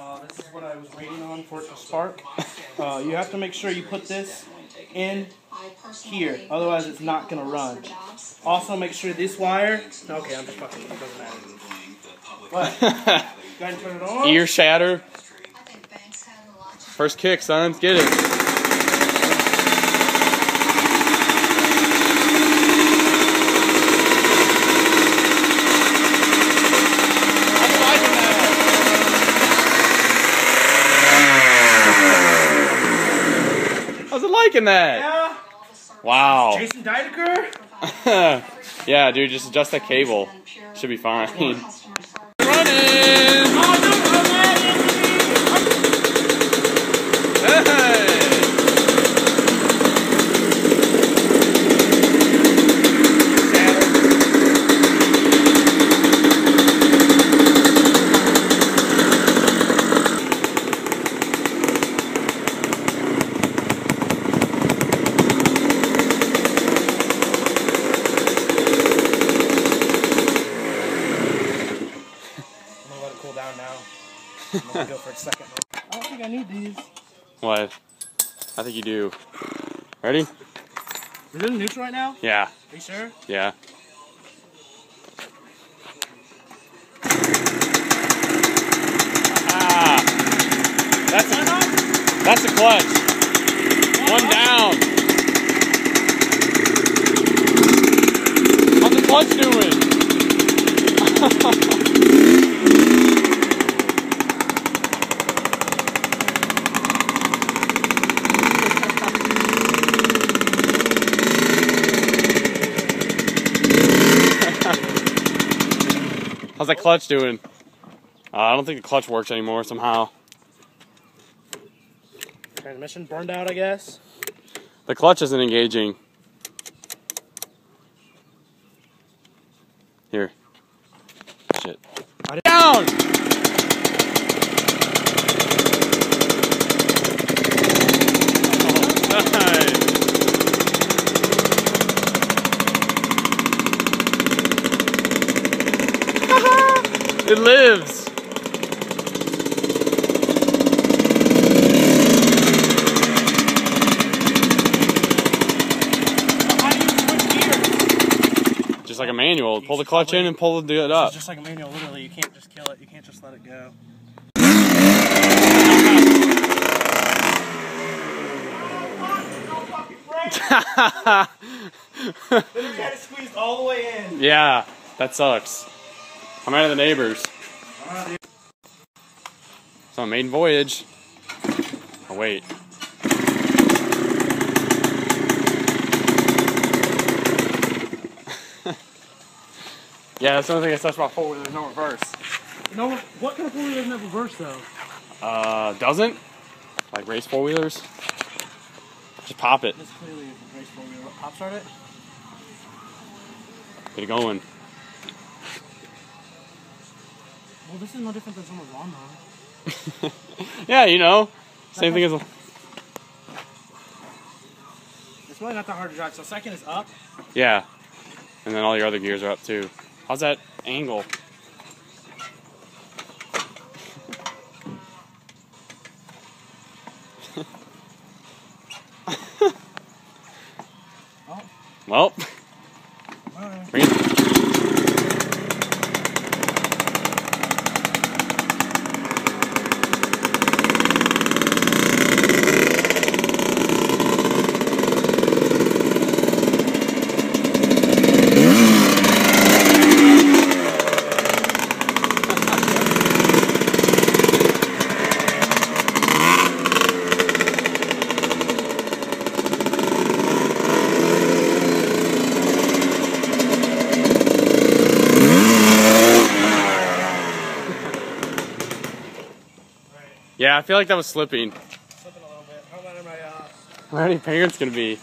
Uh, this is what I was waiting on for it to spark. Uh, you have to make sure you put this in here, otherwise it's not gonna run. Also, make sure this wire. Okay, I'm just fucking. It doesn't matter. What? Go ahead and turn it on. Ear shatter. First kick, son. Get it. How's it liking that? Yeah. Wow. Jason Deidecker. yeah, dude, just adjust that cable. Should be fine. Running! Oh, no, I'm at it. Hey! I'm gonna let it cool down now. I'm gonna go for a second. I don't think I need these. What? I think you do. Ready? Is it in neutral right now? Yeah, Are you sure? yeah. Ah! That's a, that's a clutch. One down. How's the clutch doing? How's that clutch doing? Uh, I don't think the clutch works anymore somehow. Transmission burned out, I guess. The clutch isn't engaging. Here. Shit. Down! Oh, nice. It lives! How do you switch gears? Just like a manual. Pull the clutch in and pull it It's up. just like a manual. Literally, you can't just kill it. You can't just let it go. Literally had it squeezed all the way in. yeah, that sucks. I'm out of the neighbors. It's on maiden voyage. Oh wait. yeah, that's the only thing that sucks about four wheelers, no reverse. No, what kind of four wheeler doesn't have reverse though? Uh, doesn't? Like race four wheelers? Just pop it. This clearly is a race four wheeler. Pop start it. Get it going. Well, this is no different than someone's lawnmower. yeah, you know. Same thing as a. It's really not that hard to drive. So second is up. Yeah. And then all your other gears are up too. How's that angle? Oh, Well, alright. Yeah, I feel like that was slipping. Slipping a little bit. How about my uh, Where are parents gonna be?